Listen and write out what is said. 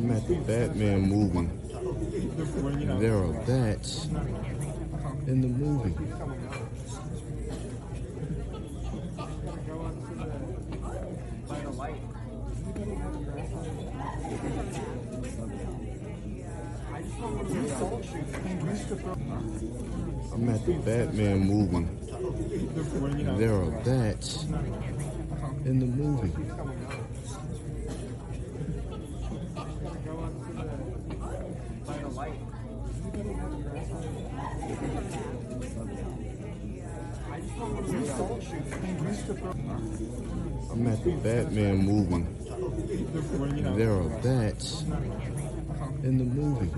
I'm at the Batman movie. There are bats in the movie. I'm at the Batman movie. There are bats in the movie. I'm at the Batman movie. There are bats in the movie.